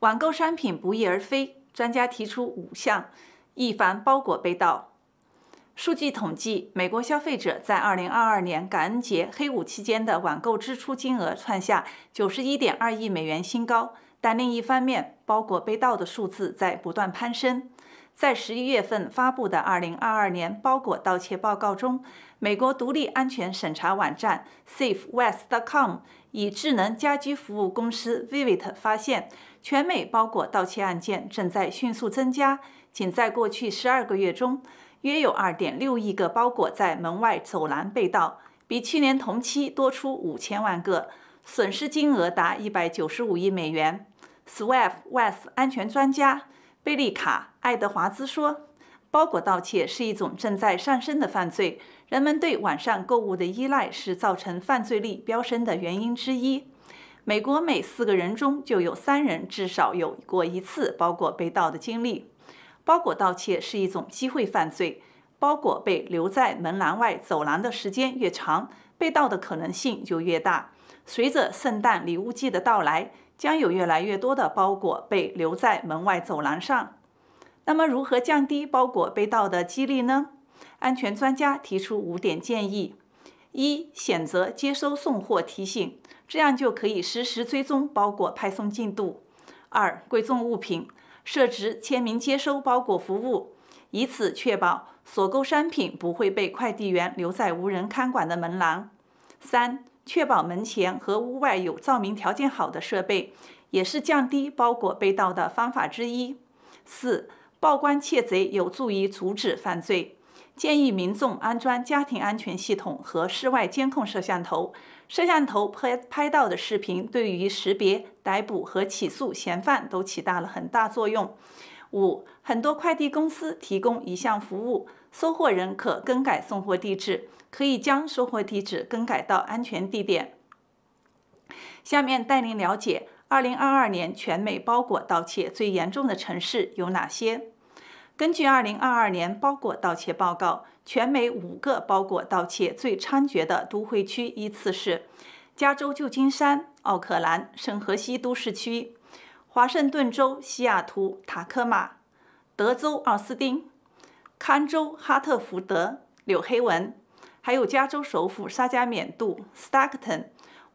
网购商品不翼而飞，专家提出五项预防包裹被盗。数据统计，美国消费者在2022年感恩节黑五期间的网购支出金额创下91.2亿美元新高。但另一方面，包裹被盗的数字在不断攀升。在十一月份发布的2022年包裹盗窃报告中，美国独立安全审查网站 SafeWest.com 以智能家居服务公司 Vivid 发现，全美包裹盗窃案件正在迅速增加。仅在过去十二个月中，约有2.6亿个包裹在门外走廊被盗，比去年同期多出5000万个，损失金额达195亿美元。SWIFT West 安全专家贝利卡·爱德华兹说：“包裹盗窃是一种正在上升的犯罪，人们对网上购物的依赖是造成犯罪率飙升的原因之一。美国每四个人中就有三人至少有过一次包裹被盗的经历。”包裹盗窃是一种机会犯罪，包裹被留在门栏外走廊的时间越长，被盗的可能性就越大。随着圣诞礼物季的到来，将有越来越多的包裹被留在门外走廊上。那么，如何降低包裹被盗的几率呢？安全专家提出五点建议：一、选择接收送货提醒，这样就可以实时追踪包裹派送进度；二、贵重物品。设置签名接收包裹服务，以此确保所购商品不会被快递员留在无人看管的门廊。三、确保门前和屋外有照明条件好的设备，也是降低包裹被盗的方法之一。四、曝光窃贼有助于阻止犯罪。建议民众安装家庭安全系统和室外监控摄像头。摄像头拍拍到的视频对于识别、逮捕和起诉嫌犯都起到了很大作用。五，很多快递公司提供一项服务，收货人可更改送货地址，可以将收货地址更改到安全地点。下面带您了解2022年全美包裹盗窃最严重的城市有哪些。根据2022年包裹盗窃报告，全美五个包裹盗窃最猖獗的都会区依次是：加州旧金山、奥克兰、圣荷西都市区、华盛顿州西雅图、塔科马、德州奥斯汀、康州哈特福德、纽黑文，还有加州首府沙加缅度 （Stockton）、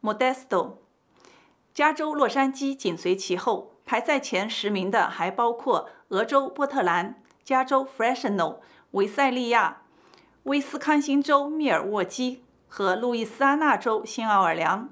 Modesto。加州洛杉矶紧随其后，排在前十名的还包括俄州波特兰。加州 Fresno、维塞利亚、威斯康星州密尔沃基和路易斯安那州新奥尔良。